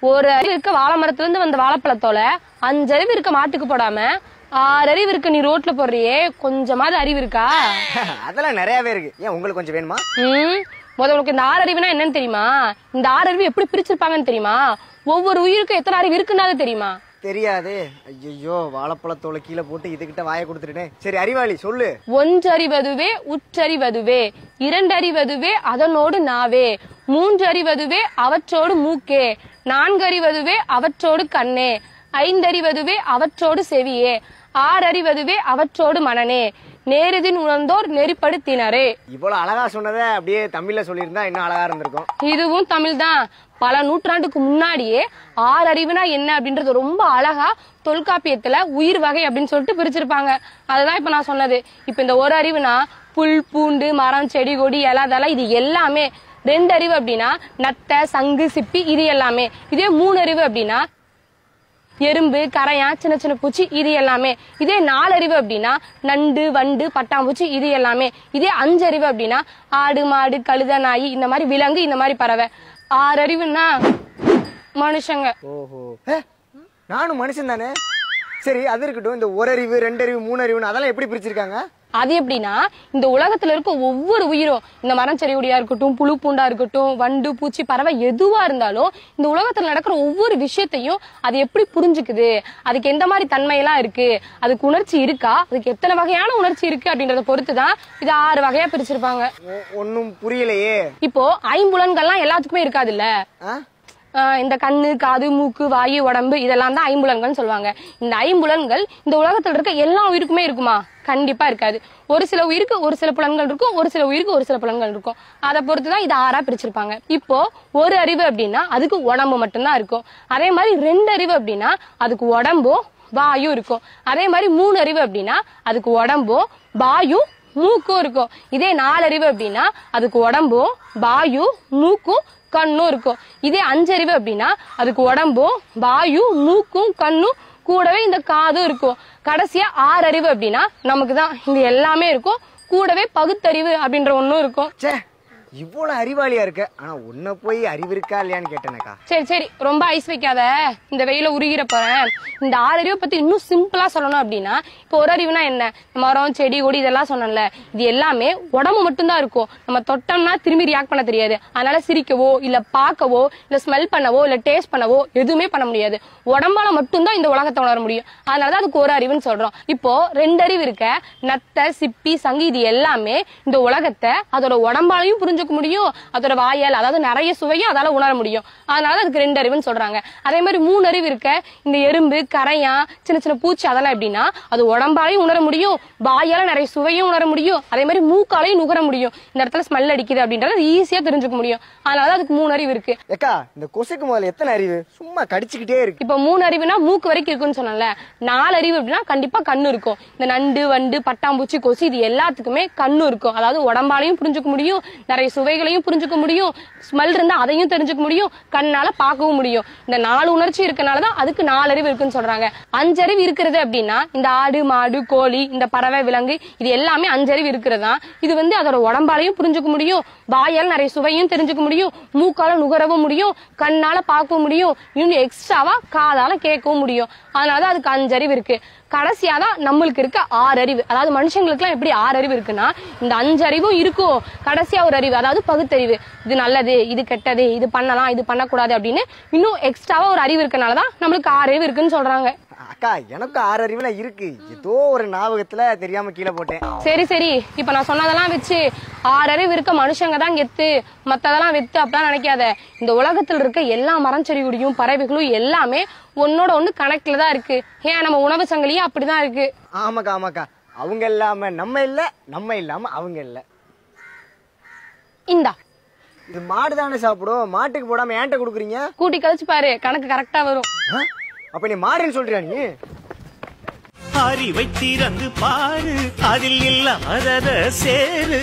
ஒரு அறிவு இருக்க வாழை மரத்துல இருந்து வந்த வாழைப்பழத்தோல அஞ்சு அறிவு இருக்க மாட்டுக்கு போடாம ஆறு அறிவு இருக்க நீ ரோட்ல போடுறியே. கொஞ்சமாவது அறிவு இருக்கா? அதெல்லாம் நிறையவே இருக்கு. ஏன் உங்களுக்கு கொஞ்சம் வேணுமா? ம். முத உனக்கு இந்த ஆறு அறிவுனா என்னன்னு தெரியுமா? இந்த ஆறு அறிவு எப்படி பிரிச்சிருப்பாங்கன்னு தெரியுமா? ஒவ்வொரு உயிருக்கும் எத்தனை அறிவு இருக்குன்னாவது தெரியுமா? தெரியாது. ஐயோ வாழைப்பழத்தோல கீழே போட்டு இதுகிட்ட வாயை கொடுத்துட்டேன். சரி அறிவாளி சொல்லு. ஒன்றறிவதுவே உற்றறிவதுவே இரண்டறிவதுவே அதனோடு நாவே. மூன்றறிவதுவே அவற்றோடு மூக்கே நான்கறிவதுவே அவற்றோடு கண்ணே ஐந்தறிவதுவே அவற்றோடு செவியே ஆறறிவதுவே அவற்றோடு மனனே நேரிதின் உணர்ந்தோர் நெறிப்படுத்தினரே இவ்வளவு அழகா சொன்னதை அப்படியே தமிழ்ல சொல்லியிருந்தா இன்னும் அழகா இருந்திருக்கும். இதுவும் தமிழ் தான் பல நூற்றாண்டுக்கு முன்னாடியே ஆறு அறிவுனா என்ன அப்படின்றது ரொம்ப அழகா தொல்காப்பியத்துல உயிர் வகை அப்படின்னு சொல்லிட்டு பிரிச்சிருப்பாங்க. அதுதான் இப்ப நான் சொன்னது. இப்ப இந்த ஒரு அறிவுனா புல் பூண்டு மரம் செடி கொடி இலை தலை இது எல்லாமே ரெண்டு அறிவு அப்படின்னா நத்தை சங்கு சிப்பி இது எல்லாமே. இதே மூணு அறிவு அப்படின்னா எறும்பு கரையா சின்ன சின்ன பூச்சி இது எல்லாமே. இதே நாலறிவு அப்படின்னா நண்டு வண்டு பட்டாம்பூச்சி இது எல்லாமே. இதே அஞ்சறிவு அப்படின்னா ஆடு மாடு கழுத நாய் இந்த மாதிரி விலங்கு இந்த மாதிரி பறவை. ஆறு அறிவுன்னா மனுஷங்க. ஓஹோ. நானும் மனுஷன் தானே சரி அது இருக்கட்டும். இந்த ஒரு அறிவு ரெண்டு அறிவு மூணு அறிவுன்னு அதெல்லாம் எப்படி பிரிச்சிருக்காங்க? அது எப்படின்னா இந்த உலகத்துல இருக்க ஒவ்வொரு உயிரும் இந்த மரம் செடி கொடியா இருக்கட்டும் புழு பூண்டா இருக்கட்டும் வண்டு பூச்சி பறவை எதுவா இருந்தாலும் இந்த உலகத்துல நடக்கிற ஒவ்வொரு விஷயத்தையும் அது எப்படி புரிஞ்சுக்குது? அதுக்கு எந்த மாதிரி தன்மையெல்லாம் இருக்கு? அதுக்கு உணர்ச்சி இருக்கா? அதுக்கு எத்தனை வகையான உணர்ச்சி இருக்கு அப்படின்றத பொறுத்து தான் இது ஆறு வகையா பிரிச்சிருப்பாங்க. ஒன்னும் புரியலையே. இப்போ ஐம்புலன்கள்லாம் எல்லாத்துக்குமே இருக்காதுல்ல? ஆ? இந்த கண்ணு காது மூக்கு வாயு உடம்பு இதெல்லாம் தான் ஐம்புலன்கள்னு சொல்லுவாங்க. இந்த ஐம்புலன்கள் இந்த உலகத்துல இருக்க எல்லா உயிருக்குமே இருக்குமா? கண்டிப்பா இருக்காது. ஒரு சில உயிருக்கு ஒரு சில புலன்கள் இருக்கும் ஒரு சில உயிருக்கு ஒரு சில புலன்கள் இருக்கும். அதை பொறுத்து தான் இது ஆறா பிரிச்சிருப்பாங்க. இப்போ ஒரு அறிவு அப்படின்னா அதுக்கு உடம்பு மட்டும்தான் இருக்கும். அதே மாதிரி ரெண்டு அறிவு அப்படின்னா அதுக்கு உடம்பும் வாயும் இருக்கும். அதே மாதிரி மூணு அறிவு அப்படின்னா அதுக்கு உடம்பும் வாயும் மூக்கும் இருக்கும். இதே நாலறிவு அப்படின்னா அதுக்கு உடம்பும் வாயு மூக்கும் கண்ணும் இருக்கும். இதே அஞ்சறிவு அப்படின்னா அதுக்கு உடம்பும் வாயு மூக்கும் கண்ணும் கூடவே இந்த காதும் இருக்கும். கடைசியா ஆறறிவு அப்படின்னா நமக்கு தான் இந்த எல்லாமே இருக்கும். கூடவே பகுத்தறிவு அப்படின்ற ஒன்றும் இருக்கும். சே இவ்வளவு அறிவாளியா இருக்க? ஆனா உன்ன போய் அறிவு இருக்கா இல்லையான்னு கேட்டேனக்கா. சரி சரி ரொம்ப ஐஸ் வைக்காத. இந்த வெயில உருகிற போறேன். இந்த ஆறு அறிவை பத்தி இன்னும் சிம்பிளா சொல்லணும் அப்படின்னா இப்போ ஒரு அறிவுனா என்ன? மரம் செடி கொடி இதெல்லாம் சொன்னேன்ல. இது எல்லாமே உடம்பு மட்டும்தான் இருக்கும். நம்ம தொட்டோம்னா திரும்பி ரியாக்ட் பண்ண தெரியாது. அதனால சிரிக்கவோ இல்ல பார்க்கவோ இல்ல ஸ்மெல் பண்ணவோ இல்ல டேஸ்ட் பண்ணவோ எதுவுமே பண்ண முடியாது. உடம்பால மட்டும்தான் இந்த உலகத்தை உணர முடியும். அதனாலதான் அதுக்கு ஒரு அறிவுன்னு சொல்றோம். இப்போ ரெண்டு அறிவு இருக்க. நத்தை சிப்பி சங்கு இது எல்லாமே இந்த உலகத்தை அதோட உடம்பாலையும் புரிஞ்சுக்க முடியும். அதோட வாயால் அதாவது நிறைய சுவையும் அதால உணர முடியும். அதனால அதுக்கு ரெண்டு அறிவுன்னு சொல்றாங்க. அதே மாதிரி மூணு அறிவு இருக்க இந்த எறும்பு கரையான் சின்ன சின்ன பூச்சி அதெல்லாம் எப்படின்னா அது உடம்பாலையும் உணர முடியும் வாயால நிறைய சுவையும் உணர முடியும். அதே மாதிரி மூக்காலையும் நுகர முடியும். இந்த இடத்துல ஸ்மெல் அடிக்குது அப்படின்றத ஈஸியா தெரிஞ்சுக்க முடியும். அதனால அதுக்கு மூணு அறிவு இருக்கு. ஏக்கா இந்த கொசுக்கு முதல்ல எத்தனை அறிவு? சும்மா கடிச்சுக்கிட்டே இருக்கு. இப்ப மூணு அறிவுனா மூக்கு வரைக்கும் இருக்குன்னு சொன்னல நாலு அறிவு அப்படின்னா கண்டிப்பா கண்ணு இருக்கும். இந்த நண்டு வண்டு பட்டாம்பூச்சி கொசு இது எல்லாத்துக்குமே கண்ணு இருக்கும். அதாவது உடம்பாலையும் புரிஞ்சுக்க முடியும். நிறைய சுவைகளையும் புரிஞ்சுக்க முடியும் ஸ்மெல் இருந்தால் அதையும் தெரிஞ்சுக்க முடியும் கண்ணால பார்க்கவும் முடியும். இந்த நாலு உணர்ச்சி இருக்கனாலதான் அதுக்கு நாலு அறிவு இருக்குன்னு சொல்றாங்க. அஞ்சறிவு இருக்கிறது அப்படின்னா இந்த ஆடு மாடு கோழி இந்த பறவை விலங்கு இது எல்லாமே அஞ்சறிவு இருக்கிறதா இது வந்து அதோட உடம்பாலையும் புரிஞ்சுக்க முடியும் வாயால் நிறைய சுவையும் தெரிஞ்சுக்க முடியும் மூக்கால நுகரவும் முடியும் கண்ணால பார்க்கவும் முடியும் இன்னும் எக்ஸ்ட்ராவா காதால கேட்கவும் முடியும். அதனால அதுக்கு அஞ்சறிவு இருக்கு. கடைசியா தான் நம்மளுக்கு இருக்க ஆறு அறிவு. அதாவது மனுஷங்களுக்குலாம் எப்படி ஆறு அறிவு இருக்குன்னா இந்த அஞ்சு அறிவும் இருக்கும். கடைசியா ஒரு அறிவு அதாவது பகுத்தறிவு. இது நல்லது இது கெட்டது இது பண்ணலாம் இது பண்ணக்கூடாது அப்படின்னு இன்னும் எக்ஸ்ட்ராவா ஒரு அறிவு இருக்கனாலதான் நம்மளுக்கு ஆறு அறிவு இருக்குன்னு சொல்றாங்க. அக்கா எனக்கு ஆறு அறிவுல இருக்கு. ஏதோ ஒரு ஞாபகத்துல தெரியாம கீழே போட்டேன். சரி சரி. இப்ப நான் சொன்னதெல்லாம் வச்சு ஆறு அறிவு இருக்க மனுஷங்க தான் கெத்து. மத்ததெல்லாம் வெத்து அப்படிலாம் நினைக்காத. இந்த உலகத்துல இருக்க எல்லா மரம் செடி கொடியும் பறவைகளும் எல்லாமே ஒன்னோட ஒண்ணு கணக்குல தான் இருக்கு. ஏன் நம்ம உணவு சங்கிலியும் அப்படிதான் இருக்கு. ஆமாக்கா ஆமாக்கா. அவங்க இல்லாம நம்ம இல்ல நம்ம இல்லாம அவங்க இல்ல. இந்தா. இது மாடு தானே சாப்பிடும். மாட்டுக்கு போடாம ஏன்ட்ட கொடுக்குறீங்க? கூட்டி கழிச்சு பாரு கணக்கு கரெக்டா வரும்? அப்ப நீ மாடுன்னு சொல்றியா நீ? அறிவை திறந்து பாரு. அதில் இல்லாதத சேரு.